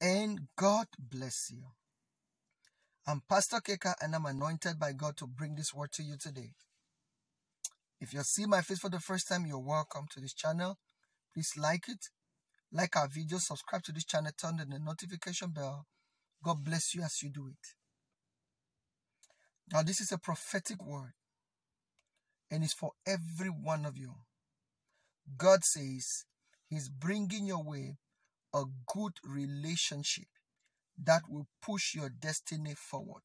And God bless you. I'm Pastor Keka and I'm anointed by God to bring this word to you today. If you see my face for the first time, you're welcome to this channel. Please like it, like our video, subscribe to this channel, turn on the notification bell. God bless you as you do it. Now, this is a prophetic word and it's for every one of you. God says He's bringing your way a good relationship that will push your destiny forward.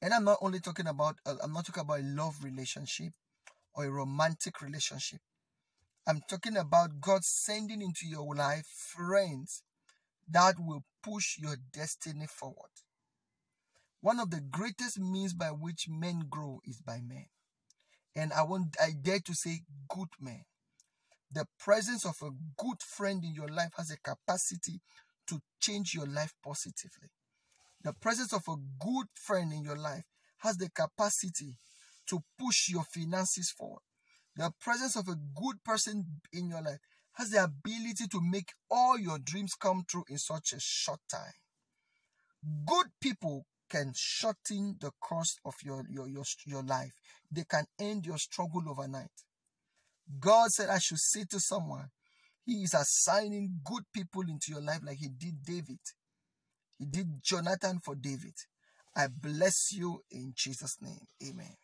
And I'm not only talking about, uh, I'm not talking about a love relationship or a romantic relationship. I'm talking about God sending into your life friends that will push your destiny forward. One of the greatest means by which men grow is by men. And I want I dare to say good men. The presence of a good friend in your life has a capacity to change your life positively. The presence of a good friend in your life has the capacity to push your finances forward. The presence of a good person in your life has the ability to make all your dreams come true in such a short time. Good people can shorten the course of your, your, your, your life. They can end your struggle overnight. God said, I should say to someone, He is assigning good people into your life like He did David. He did Jonathan for David. I bless you in Jesus' name. Amen.